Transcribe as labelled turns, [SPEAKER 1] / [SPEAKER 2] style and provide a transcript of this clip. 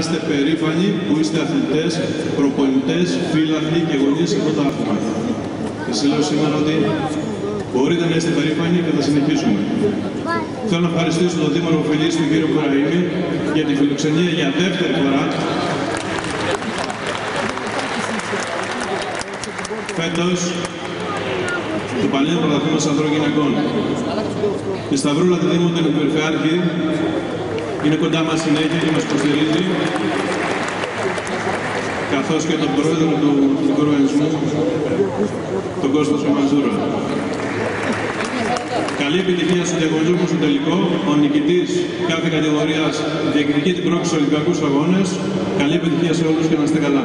[SPEAKER 1] είστε περήφανοι που είστε αθλητές, προπονητές, φίλαθλοι και γονείς σε αυτό το άθλημα. Και σας λέω σήμερα ότι μπορείτε να είστε περήφανοι και θα συνεχίσουμε. Θέλω να ευχαριστήσω τον Δήμαρχο Φιλής, τον κύριο Κουραήμη, για τη φιλοξενία για δεύτερη φορά. Φέτος, του Παλαιού Πρωταθλήματος Ανδρών Γυναικών. Η Σταυρούλα τη Δήμου του Περιφερειάρχη είναι κοντά μας συνέχεια και μας υποστηρίζει καθώς και τον πρόεδρο του Εθνικού Οργανισμού, τον Κώστας Μαζούρα. Καλή επιτυχία στο διαγωνισμό στο τελικό. Ο νικητής κάθε κατηγορίας διεκδικεί την πρόκληση στους Ολυμπιακούς Αγώνες. Καλή επιτυχία σε όλους και να είστε καλά.